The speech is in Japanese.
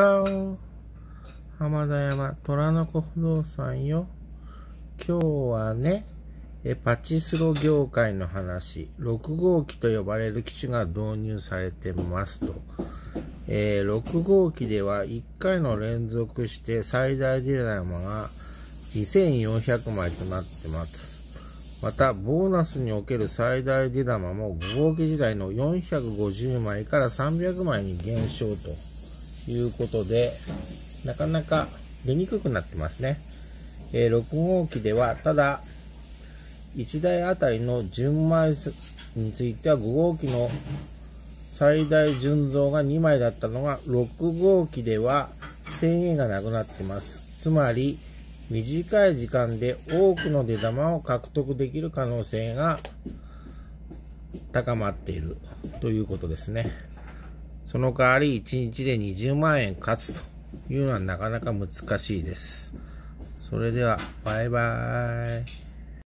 パオ浜田山虎の子不動産よ。今日はね、えパチスロ業界の話、6号機と呼ばれる機種が導入されてますと。えー、6号機では1回の連続して最大デラマが2400枚となってます。また、ボーナスにおける最大出玉も5号機時代の450枚から300枚に減少ということで、なかなか出にくくなってますね。えー、6号機では、ただ、1台あたりの純枚については5号機の最大純増が2枚だったのが6号機では制限がなくなってます。つまり短い時間で多くの出玉を獲得できる可能性が高まっているということですね。その代わり1日で20万円勝つというのはなかなか難しいです。それでは、バイバーイ。